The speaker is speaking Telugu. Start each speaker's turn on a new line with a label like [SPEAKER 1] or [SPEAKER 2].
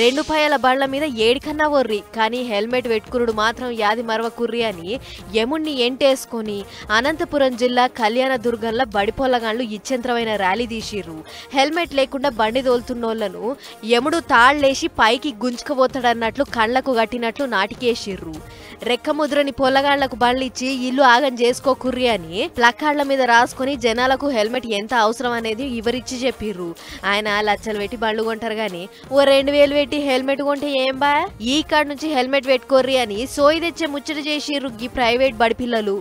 [SPEAKER 1] రెండు పాయల బండ్ల మీద ఏడికన్నా వర్రి కానీ హెల్మెట్ పెట్టుకురుడు మాత్రం యాది మరవకుర్రి అని యముణ్ణి ఎంటేసుకొని అనంతపురం జిల్లా కళ్యాణ దుర్గంలో బడిపొల్లగాండ్లు ఇచ్చెంత్రమైన ర్యాలీ తీసిర్రు. హెల్మెట్ లేకుండా బండి తోలుతున్నోళ్ళను యముడు తాళ్ళేసి పైకి గుంజుకుపోతాడన్నట్లు కళ్ళకు కట్టినట్లు నాటికేసిర్రు. రెక్కముద్రని పొల్లగాళ్ళకు బండ్లిచ్చి ఇల్లు ఆగం చేసుకోకుర్రి అని ప్లక్కాళ్ళ మీద రాసుకొని జనాలకు హెల్మెట్ ఎంత అవసరం అనేది వివరించి చెప్పిర్రు. ఆయన లచ్చలు పెట్టి బండ్లు కొంటారు కానీ ఓ రెండు వేలు పెట్టి హెల్మెట్ కొంటే ఏం బా? ఈ కాడ నుంచి హెల్మెట్ పెట్టుకోర్రి అని సోయి తెచ్చే ముచ్చట చేసిర్రు రుగ్గి ప్రైవేట్ బడిపిల్లలు.